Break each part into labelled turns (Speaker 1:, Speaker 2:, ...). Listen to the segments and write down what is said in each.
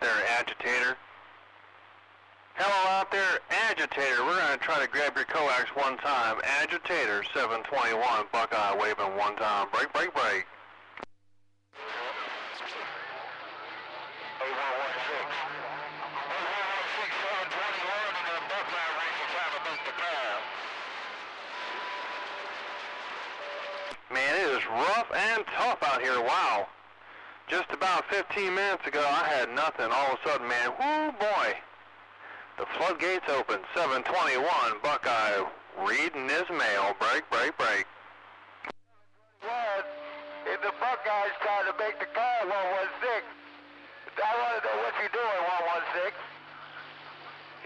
Speaker 1: there, agitator. Hello out there, agitator. We're going to try to grab your coax one time. Agitator 721, Buckeye waving one time. Break, break, break. Man, it is rough and tough out here. Wow. Just about 15 minutes ago, I had nothing. All of a sudden, man, whoo boy. The floodgates open. 721, Buckeye reading his mail. Break, break, break.
Speaker 2: What? If the Buckeyes trying to make the call, 116. I want to know what you're doing, 116.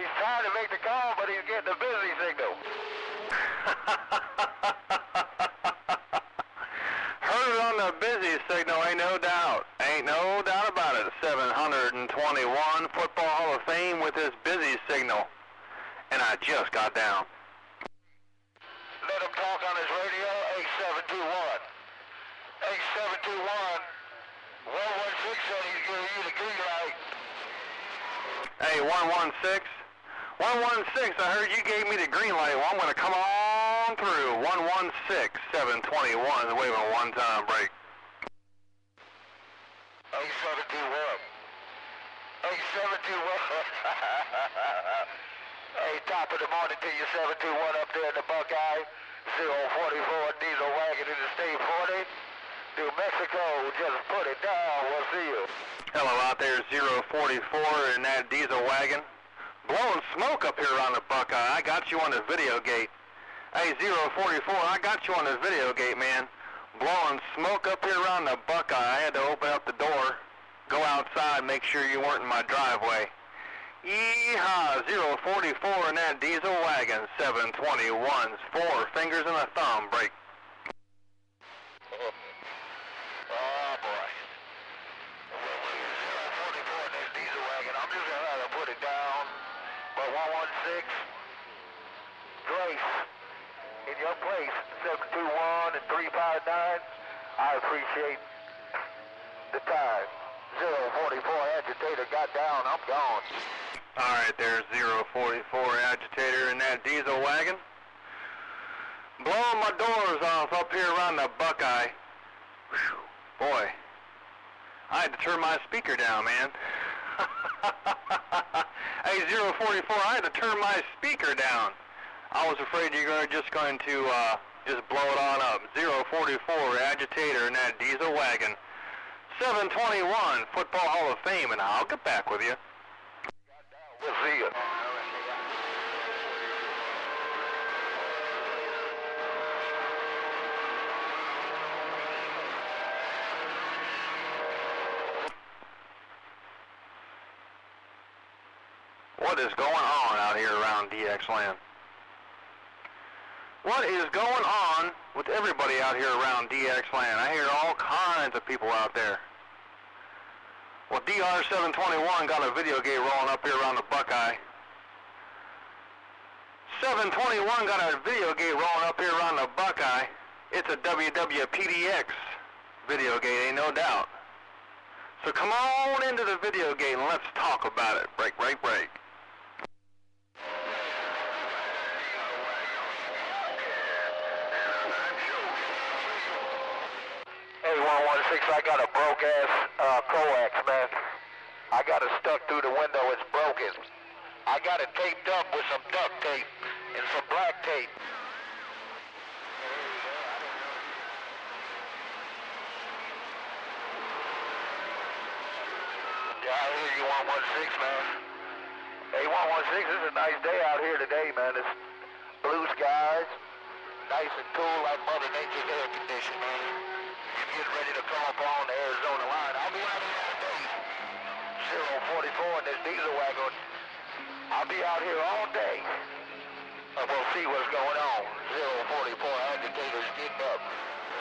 Speaker 2: He's trying to make the call, but he's getting a busy signal.
Speaker 1: Heard it on the busy signal, ain't no doubt. Ain't no doubt about it. 721 Football Hall of Fame with his busy signal. And I just got down.
Speaker 2: Let him talk on his radio, 8721. 8721. 116 said he's giving you the green light.
Speaker 1: Hey, 116. 116, I heard you gave me the green light. Well, I'm going to come on through. 116, 721, waving one time break.
Speaker 2: 8721. 8721. hey, top of the morning to you, 721 up there in the Buckeye. 044 diesel wagon in the state 40. New Mexico, just put it down. We'll see you.
Speaker 1: Hello out there, 044 in that diesel wagon. Blowing smoke up here around the Buckeye. I got you on the video gate. Hey, 044, I got you on the video gate, man. Blowing smoke up here around the Buckeye. I had to open up the door, go outside, make sure you weren't in my driveway. Yeehaw, 044 in that diesel wagon, 721's four fingers and a thumb break.
Speaker 2: Oh, boy. 044 in this diesel wagon. I'm just going to put it down. But 116, Grace, in your place, 721 and 359. I appreciate the time. 044 agitator got down. I'm gone.
Speaker 1: All right, there's 044 agitator in that diesel wagon. Blowing my doors off up here around the Buckeye. Whew, boy, I had to turn my speaker down, man. hey, 044, I had to turn my speaker down. I was afraid you were just going to uh, just blow it on up. 044 agitator in that diesel wagon. 721 Football Hall of Fame, and I'll get back with
Speaker 2: you.
Speaker 1: What is going on out here around DX land? What is going on with everybody out here around DX land? I hear all kinds of people out there. Well, DR721 got a video gate rolling up here around the Buckeye. 721 got a video gate rolling up here around the Buckeye. It's a WWPDX video gate, ain't no doubt. So come on into the video gate and let's talk about it. Break, break, break.
Speaker 2: Hey, 116, I got a broke ass uh, coax, man. I got it stuck through the window. It's broken. I got it taped up with some duct tape and some black tape. Yeah, I hear you, 116, man. Hey, 116, this is a nice day out here today, man. It's blue skies, nice and cool like Mother Nature's air conditioning, man. You're getting ready to come up on the Arizona line. I'll be out here all day. 044 in this diesel wagon. I'll be out here all day. And we'll see what's going on. 044 agitators getting up.